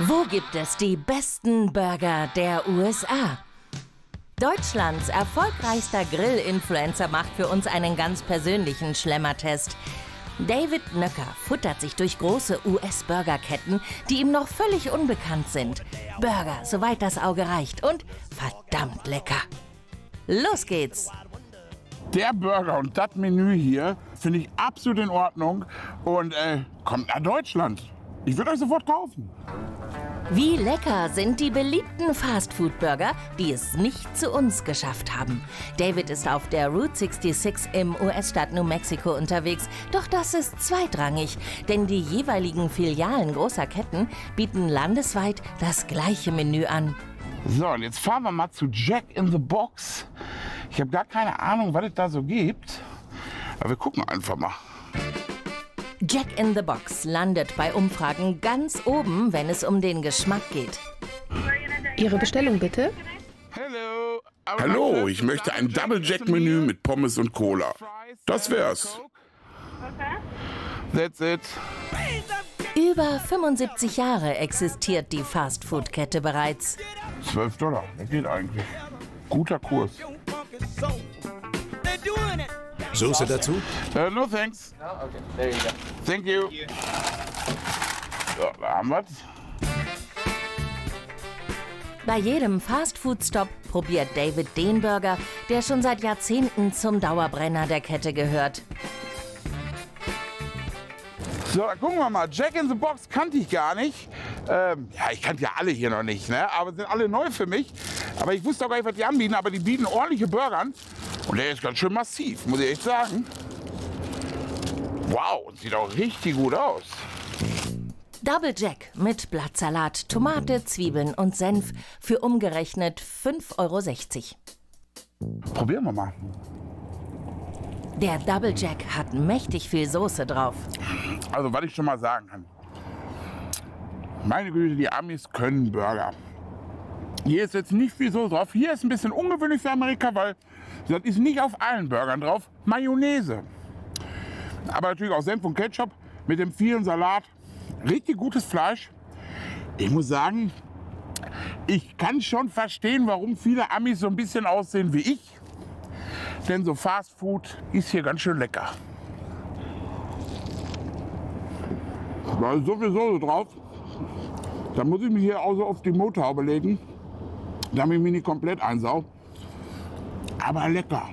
Wo gibt es die besten Burger der USA? Deutschlands erfolgreichster Grill-Influencer macht für uns einen ganz persönlichen Schlemmertest. David Nöcker futtert sich durch große US-Burgerketten, die ihm noch völlig unbekannt sind. Burger, soweit das Auge reicht und verdammt lecker. Los geht's! Der Burger und das Menü hier finde ich absolut in Ordnung und äh, kommt nach Deutschland. Ich würde euch sofort kaufen. Wie lecker sind die beliebten Fastfood-Burger, die es nicht zu uns geschafft haben. David ist auf der Route 66 im US-Staat New Mexico unterwegs, doch das ist zweitrangig, denn die jeweiligen Filialen großer Ketten bieten landesweit das gleiche Menü an. So, und jetzt fahren wir mal zu Jack in the Box. Ich habe gar keine Ahnung, was es da so gibt. Aber wir gucken einfach mal. Jack in the Box landet bei Umfragen ganz oben, wenn es um den Geschmack geht. Ihre Bestellung bitte? Hallo, ich möchte ein Double Jack Menü mit Pommes und Cola. Das wär's. That's it. Über 75 Jahre existiert die Fastfood-Kette bereits. 12 Dollar. Das geht eigentlich. Guter Kurs. Soße dazu? Uh, no thanks. Thank you. So, da haben wir's. Bei jedem Fastfood-Stop probiert David den Burger, der schon seit Jahrzehnten zum Dauerbrenner der Kette gehört. So, dann gucken wir mal. Jack in the Box kannte ich gar nicht. Ähm, ja, ich kannte ja alle hier noch nicht, ne? aber sind alle neu für mich. Aber ich wusste auch gar nicht, was die anbieten. Aber die bieten ordentliche Burger an. Und der ist ganz schön massiv, muss ich echt sagen. Wow, sieht auch richtig gut aus. Double Jack mit Blattsalat, Tomate, Zwiebeln und Senf für umgerechnet 5,60 Euro. Probieren wir mal. Der Double Jack hat mächtig viel Soße drauf. Also, was ich schon mal sagen kann. Meine Güte, die Amis können Burger. Hier ist jetzt nicht viel Soße drauf. Hier ist ein bisschen ungewöhnlich für Amerika, weil das ist nicht auf allen Burgern drauf. Mayonnaise. Aber natürlich auch Senf und Ketchup mit dem vielen Salat. Richtig gutes Fleisch. Ich muss sagen, ich kann schon verstehen, warum viele Amis so ein bisschen aussehen wie ich. Denn so Fast Food ist hier ganz schön lecker. Da ist so viel Soße drauf. Da muss ich mich hier auch so auf die Motorhaube legen, damit ich mich nicht komplett einsau. Aber lecker.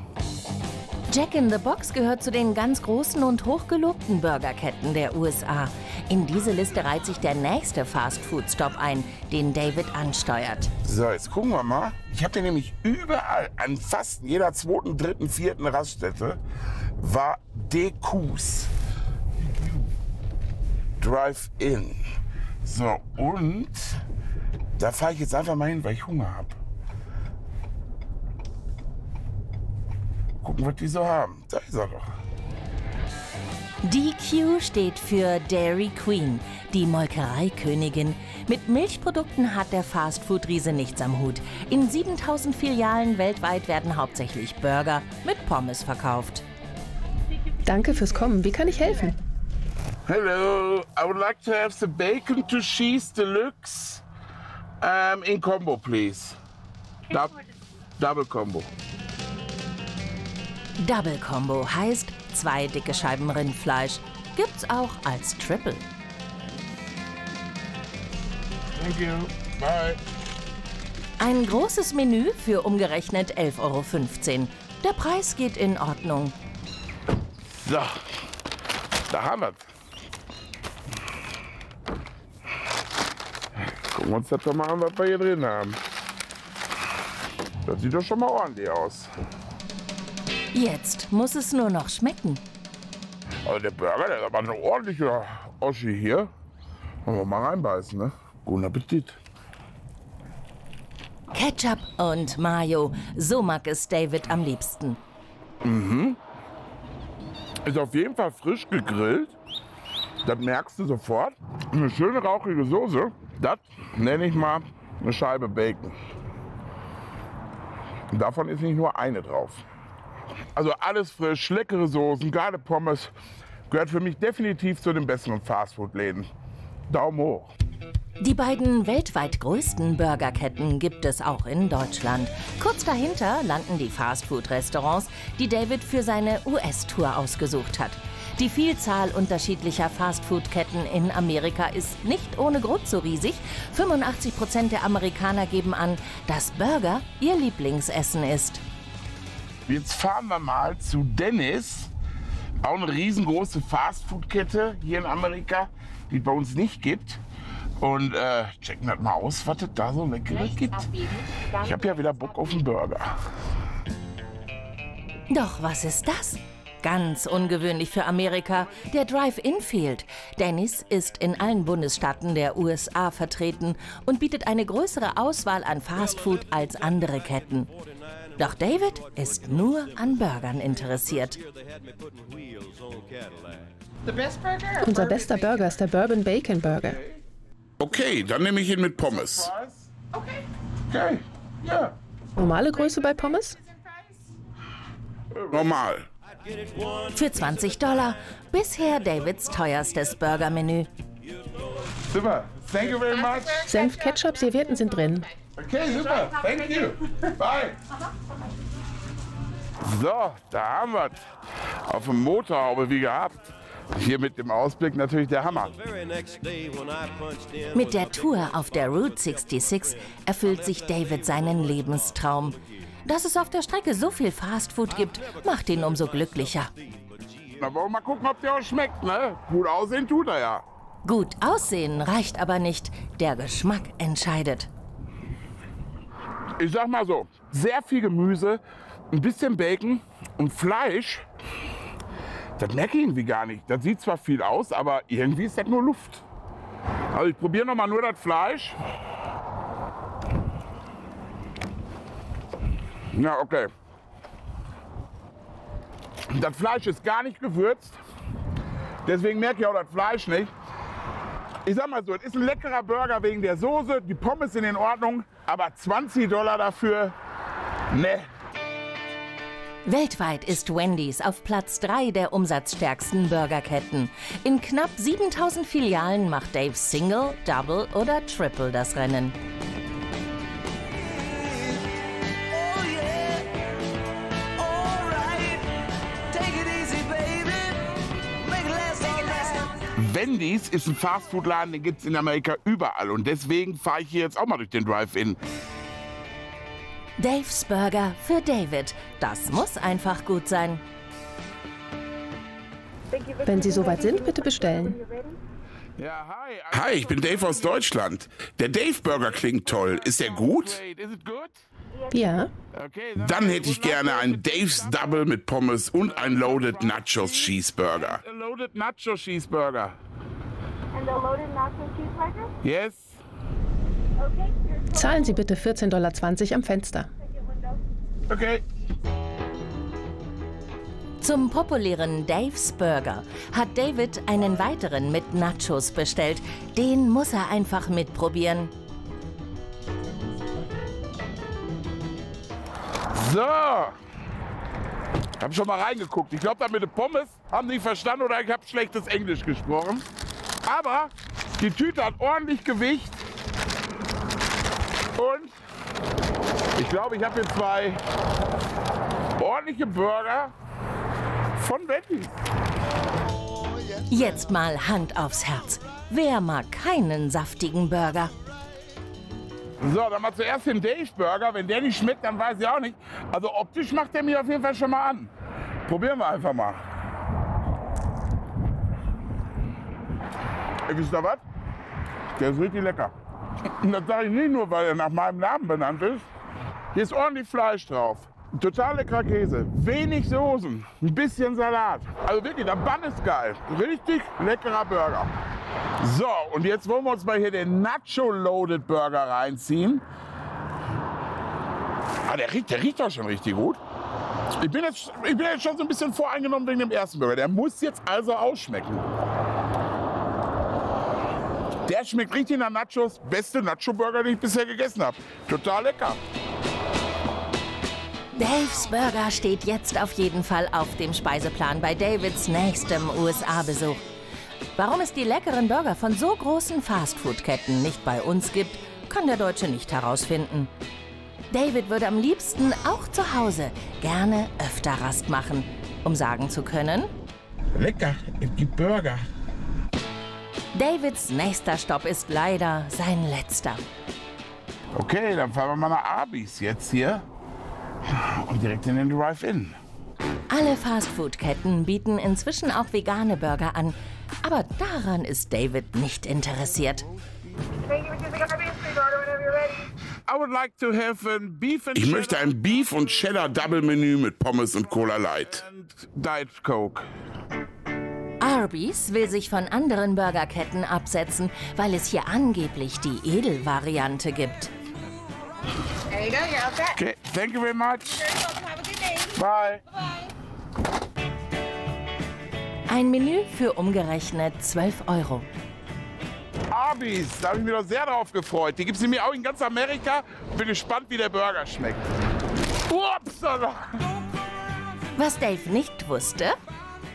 Jack in the Box gehört zu den ganz großen und hochgelobten Burgerketten der USA. In diese Liste reiht sich der nächste Fastfood-Stop ein, den David ansteuert. So, jetzt gucken wir mal. Ich habe den nämlich überall, an fast jeder zweiten, dritten, vierten Raststätte, war DQs. Drive-In. So, und da fahre ich jetzt einfach mal hin, weil ich Hunger habe. Gucken, was die so haben. Da ist er doch. DQ steht für Dairy Queen, die Molkereikönigin. Mit Milchprodukten hat der Fastfood-Riese nichts am Hut. In 7000 Filialen weltweit werden hauptsächlich Burger mit Pommes verkauft. Danke fürs Kommen. Wie kann ich helfen? Hello, I would like to have the bacon to cheese deluxe um, in combo, please. Dou double combo. Double Combo heißt zwei dicke Scheiben Rindfleisch. Gibt's auch als Triple. Thank you. Bye. Ein großes Menü für umgerechnet 11,15 Euro. Der Preis geht in Ordnung. So, da haben wir Gucken wir uns das doch mal an, was wir hier drin haben. Das sieht doch schon mal ordentlich aus. Jetzt muss es nur noch schmecken. Also der Burger, der ist aber ein ordentlicher Oschi hier. Wollen wir mal reinbeißen, ne? Guten Appetit. Ketchup und Mayo, so mag es David am liebsten. Ist auf jeden Fall frisch gegrillt. Das merkst du sofort. Eine schöne rauchige Soße. Das nenne ich mal eine Scheibe Bacon. Davon ist nicht nur eine drauf. Also alles frisch, leckere Soßen, gerade Pommes. Gehört für mich definitiv zu den besseren Fastfood-Läden. Daumen hoch. Die beiden weltweit größten Burgerketten gibt es auch in Deutschland. Kurz dahinter landen die Fastfood-Restaurants, die David für seine US-Tour ausgesucht hat. Die Vielzahl unterschiedlicher Fastfood-Ketten in Amerika ist nicht ohne Grund so riesig. 85 Prozent der Amerikaner geben an, dass Burger ihr Lieblingsessen ist. Jetzt fahren wir mal zu Dennis. Auch eine riesengroße Fastfood-Kette hier in Amerika, die es bei uns nicht gibt. Und äh, checken das mal aus, was es da so leckeres gibt. Ich habe ja wieder Bock auf einen Burger. Doch was ist das? Ganz ungewöhnlich für Amerika, der Drive-In-Field. Dennis ist in allen Bundesstaaten der USA vertreten und bietet eine größere Auswahl an Fastfood als andere Ketten. Doch David ist nur an Burgern interessiert. Unser bester Burger ist der Bourbon Bacon Burger. Okay, dann nehme ich ihn mit Pommes. Okay, ja. Normale Größe bei Pommes? Normal. Für 20 Dollar bisher Davids teuerstes Burgermenü. Super. Thank you very much. Senf, Ketchup, Servietten sind drin. Okay, super. Thank you. Bye. So, da haben wir es. Auf dem Motorhaube wie gehabt. Hier mit dem Ausblick natürlich der Hammer. Mit der Tour auf der Route 66 erfüllt sich David seinen Lebenstraum. Dass es auf der Strecke so viel Fastfood gibt, macht ihn umso glücklicher. Na, wollen wir mal gucken, ob der auch schmeckt, ne? Gut aussehen tut er ja. Gut aussehen reicht aber nicht. Der Geschmack entscheidet. Ich sag mal so, sehr viel Gemüse, ein bisschen Bacon und Fleisch. Das merke ich irgendwie gar nicht. Das sieht zwar viel aus, aber irgendwie ist das nur Luft. Also ich probiere noch mal nur das Fleisch. Ja, okay. Das Fleisch ist gar nicht gewürzt. Deswegen merke ich auch das Fleisch nicht. Ich sag mal so, es ist ein leckerer Burger wegen der Soße. Die Pommes sind in Ordnung. Aber 20 Dollar dafür, ne. Weltweit ist Wendy's auf Platz 3 der umsatzstärksten Burgerketten. In knapp 7000 Filialen macht Dave Single, Double oder Triple das Rennen. Wendy's ist ein Fastfood-Laden, den gibt es in Amerika überall. Und deswegen fahre ich hier jetzt auch mal durch den Drive-In. Daves Burger für David. Das muss einfach gut sein. Wenn Sie soweit sind, bitte bestellen. Ja, hi. Ich bin Dave aus Deutschland. Der Dave Burger klingt toll. Ist er gut? Great. Is it good? Ja, Dann hätte ich gerne einen Dave's Double mit Pommes und ein Loaded Nachos Cheeseburger. Zahlen Sie bitte 14,20 Dollar am Fenster. Okay. Zum populären Dave's Burger hat David einen weiteren mit Nachos bestellt. Den muss er einfach mitprobieren. So. Hab schon mal reingeguckt. Ich glaube, da mit den Pommes haben die verstanden oder ich habe schlechtes Englisch gesprochen. Aber die Tüte hat ordentlich Gewicht. Und ich glaube, ich habe hier zwei ordentliche Burger von Wendy's. Jetzt mal Hand aufs Herz. Wer mag keinen saftigen Burger? So, dann mal zuerst den Dave Burger. Wenn der nicht schmeckt, dann weiß ich auch nicht. Also optisch macht der mich auf jeden Fall schon mal an. Probieren wir einfach mal. Wisst ihr was? Der ist richtig lecker. Und das sage ich nicht nur, weil er nach meinem Namen benannt ist. Hier ist ordentlich Fleisch drauf. Total leckerer Käse. Wenig Soßen. Ein bisschen Salat. Also wirklich, der Bann ist geil. Richtig leckerer Burger. So, und jetzt wollen wir uns mal hier den Nacho Loaded Burger reinziehen. Ah, der riecht, der riecht doch schon richtig gut. Ich bin, jetzt, ich bin jetzt schon so ein bisschen voreingenommen wegen dem ersten Burger. Der muss jetzt also ausschmecken. Der schmeckt richtig nach Nachos. Beste Nacho-Burger, den ich bisher gegessen habe. Total lecker. Dave's Burger steht jetzt auf jeden Fall auf dem Speiseplan bei Davids nächstem USA-Besuch. Warum es die leckeren Burger von so großen Fastfood-Ketten nicht bei uns gibt, kann der Deutsche nicht herausfinden. David würde am liebsten auch zu Hause gerne öfter Rast machen, um sagen zu können, Lecker, es gibt Burger. Davids nächster Stopp ist leider sein letzter. Okay, dann fahren wir mal nach Arby's jetzt hier. Und direkt in den Drive-In. Alle Fastfood-Ketten bieten inzwischen auch vegane Burger an, aber daran ist David nicht interessiert. Ich möchte ein Beef und Cheddar Double Menü mit Pommes und Cola Light. Diet Coke. Arby's will sich von anderen Burgerketten absetzen, weil es hier angeblich die Edelvariante gibt. There you go. You're all set. Okay, thank you very much. Bye. Ein Menü für umgerechnet 12 Euro. Arby's, da habe ich mich doch sehr drauf gefreut. Die gibt es nämlich auch in ganz Amerika. Bin gespannt, wie der Burger schmeckt. Upsala. Was Dave nicht wusste,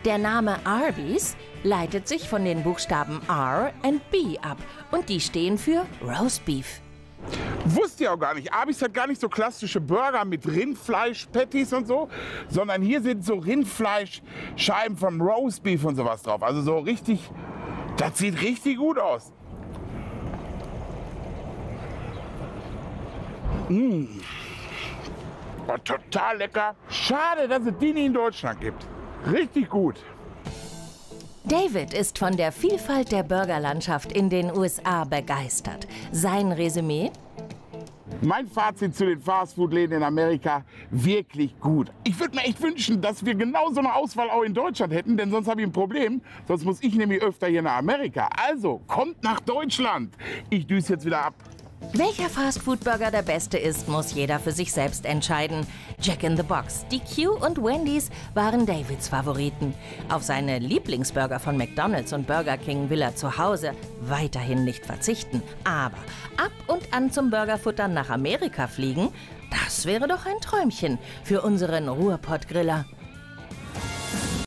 der Name Arby's leitet sich von den Buchstaben R und B ab und die stehen für Roast Beef. Wusste ja auch gar nicht. Arby's hat gar nicht so klassische Burger mit Rindfleisch, Patties und so, sondern hier sind so Rindfleischscheiben vom Roastbeef und sowas drauf. Also so richtig, das sieht richtig gut aus. Mmh. Oh, total lecker. Schade, dass es die nie in Deutschland gibt. Richtig gut. David ist von der Vielfalt der Burgerlandschaft in den USA begeistert. Sein Resümee? Mein Fazit zu den Fastfood-Läden in Amerika, wirklich gut. Ich würde mir echt wünschen, dass wir genau so eine Auswahl auch in Deutschland hätten, denn sonst habe ich ein Problem. Sonst muss ich nämlich öfter hier nach Amerika. Also, kommt nach Deutschland. Ich düse jetzt wieder ab. Welcher Fastfood-Burger der beste ist, muss jeder für sich selbst entscheiden. Jack in the Box, DQ und Wendy's waren Davids Favoriten. Auf seine Lieblingsburger von McDonald's und Burger King will er zu Hause weiterhin nicht verzichten. Aber ab und an zum Burgerfuttern nach Amerika fliegen, das wäre doch ein Träumchen für unseren Ruhrpott-Griller.